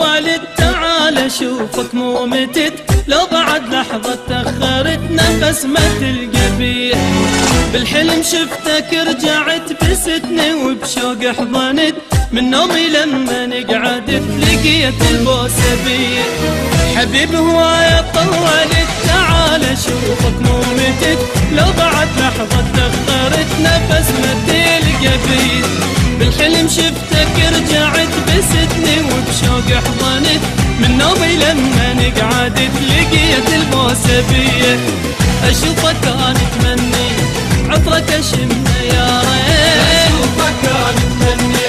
والد تعال أشوفك مو متت لو بعد لحظة تأخرت نفس ما تلقى بيه بالحلم شفتك رجعت بستني وبشوق حضنت. من نومي لما نقعدت لقيت البوسة بيه حبيب هواية طولت تعال أشوفك مو متت لو بعد لحظة تأخرت نفس ما تلقى بيه بالحلم شفتك رجعت بستني وبشوق حضنت من نومي لما نقعدت لقيت البوسة بيه أشوفك أنا أتمني عطرك اشمه يا ريت. أشوفك أنا أتمني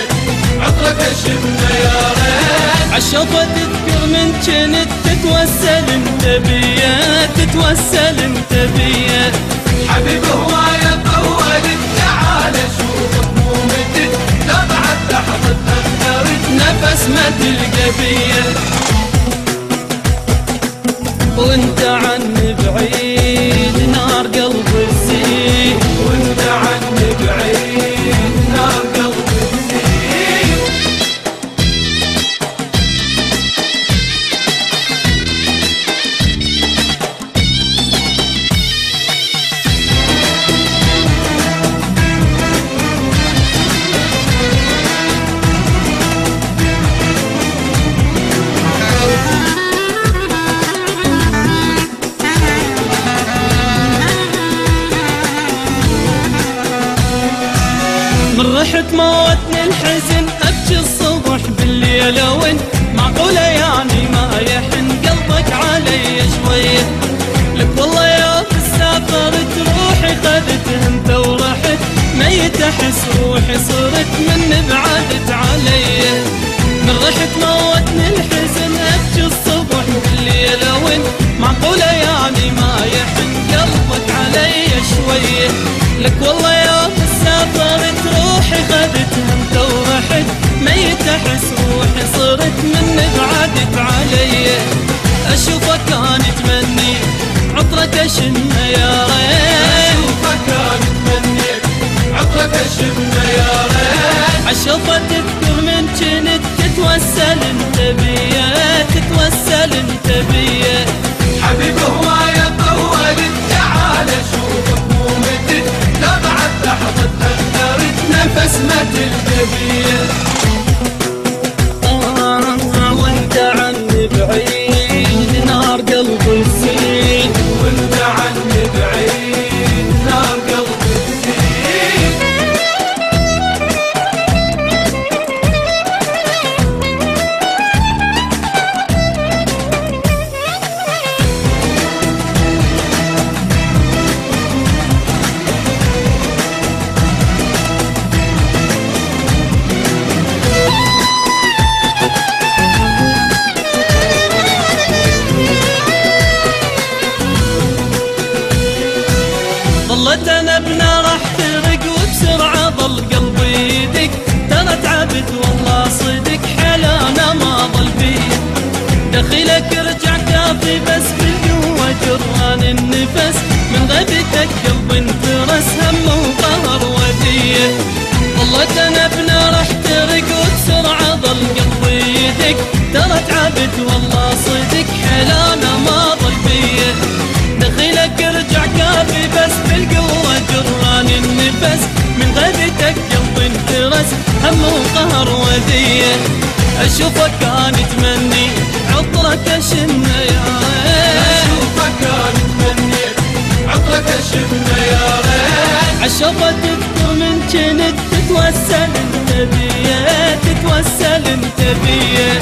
عطرك اشمه يا ريت. عالشوفة تذكر من كنت تتوسل أنت بيا تتوسل أنت بيا. حبيب هواية تلقى بيا وانت عني رحت موتني الحزن أبكي الصبح بالليل وين؟ معقولة يعني ما يحن قلبك علي شوية لك والله يا سافرت روحي خذت أنت ورحت ميت أحس روحي صرت من بعدت علي. من رحت موتني الحزن أبكي الصبح بالليل وين؟ معقولة يعني ما يحن قلبك علي شوية لك والله روحي انت ورحت ميت أحس روحي صرت من بعدت علي. أشوفك أنا اتمني عطرك اشمه ظلت أنا بنار احترق وبسرعة ظل قلبي يدق. ترى تعبت والله صدق حيل أنا ما ظل بي دخيلك رجع كافي بس بالقوة جران النفس. من غيبتك قلبي انترس هم وقهر ودية. ظلت أنا بنار احترق وبسرعة ظل قلبي يدق. ترى تعبت غيبتك قلبي انترس هم وقهر ودية أشوفك أنا أتمنى عطرك اشمه يا ريت. أشوفك أنا أتمني عطرك اشمه يا ريت. تذكر من كنت تتوسل أنت بيا تتوسل أنت بيا.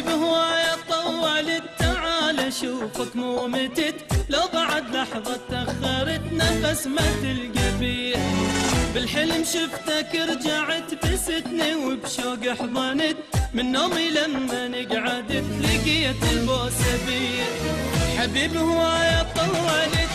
اللي بهواية طولت تعال شوفك مو متت لو بعد لحظة تأخرت نفس ما تلقى بيه بالحلم شفتك رجعت بستني وبشوق حضنت من نومي لما نقعدت لقيت البوسة بيه حبيب هواية طولت